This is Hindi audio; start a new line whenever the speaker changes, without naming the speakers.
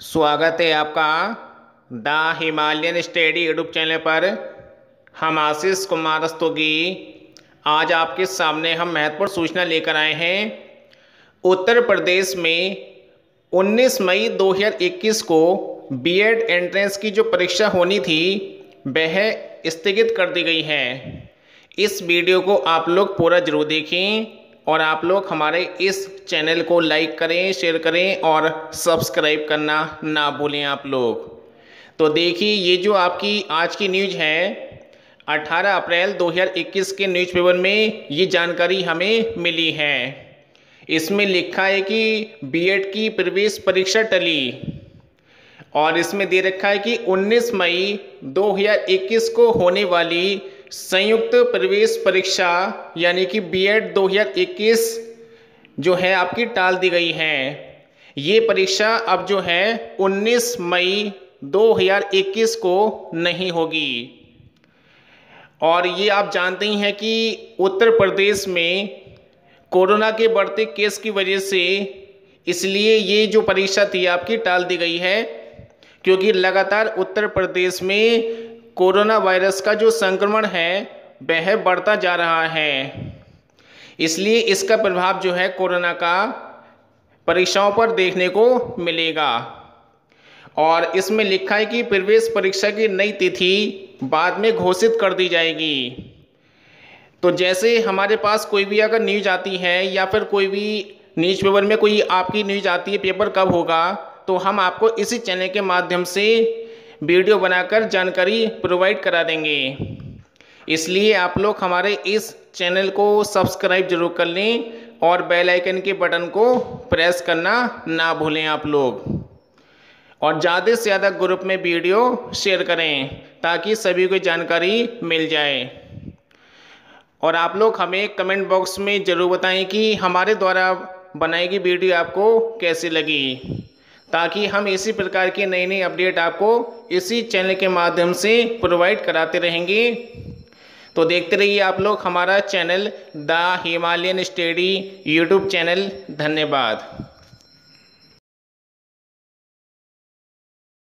स्वागत है आपका the Himalayan study YouTube channel पर। हम आशीष कुमार रस्तोगी, आज आपके सामने हम महत्वपूर्ण सूचना लेकर आए हैं। उत्तर प्रदेश में 19 मई 2021 को बीएड एंट्रेंस की जो परीक्षा होनी थी, वह स्थगित कर दी गई है। इस वीडियो को आप लोग पूरा ज़रूर देखें। और आप लोग हमारे इस चैनल को लाइक करें, शेयर करें और सब्सक्राइब करना ना भूलें आप लोग। तो देखिए, ये जो आपकी आज की न्यूज़ है 18 अप्रैल 2021 के न्यूज़पेपर में ये जानकारी हमें मिली है। इसमें लिखा है कि बीएड की प्रवेश परीक्षा टली और इसमें दे रखा है कि 19 मई 2021 को होने वाली संयुक्त प्रवेश परीक्षा, यानी कि बीएड 2021 जो है आपकी टाल दी गई है। ये परीक्षा अब जो है 19 मई 2021 को नहीं होगी। और ये आप जानते ही हैं कि उत्तर प्रदेश में कोरोना के बढ़ते केस की वजह से इसलिए ये जो परीक्षा थी आपकी टाल दी गई है, क्योंकि लगातार उत्तर प्रदेश में कोरोना वायरस का जो संक्रमण है, वह बढ़ता जा रहा है। इसलिए इसका प्रभाव जो है कोरोना का परीक्षाओं पर देखने को मिलेगा। और इसमें लिखा है कि प्रवेश परीक्षा की नई तिथि बाद में घोषित कर दी जाएगी। तो जैसे हमारे पास कोई भी अगर न्यूज़ आती है या फिर कोई भी न्यूज़ पेपर में कोई आपकी न्यूज़ आती है, पेपर कब होगा तो हम आपको इसी चैनल के माध्यम से वीडियो बनाकर जानकारी प्रोवाइड करा देंगे। इसलिए आप लोग हमारे इस चैनल को सब्सक्राइब ज़रूर कर लें और बेल आइकन के बटन को प्रेस करना ना भूलें आप लोग। और ज़्यादा से ज़्यादा ग्रुप में वीडियो शेयर करें ताकि सभी को जानकारी मिल जाए। और आप लोग हमें कमेंट बॉक्स में ज़रूर बताएँ कि हमारे द्वारा बनाई गई वीडियो आपको कैसी लगी। ताकि हम इसी प्रकार की नई नई अपडेट आपको इसी चैनल के माध्यम से प्रोवाइड कराते रहेंगे। तो देखते रहिए आप लोग हमारा channel the Himalayan study YouTube channel. धन्यवाद।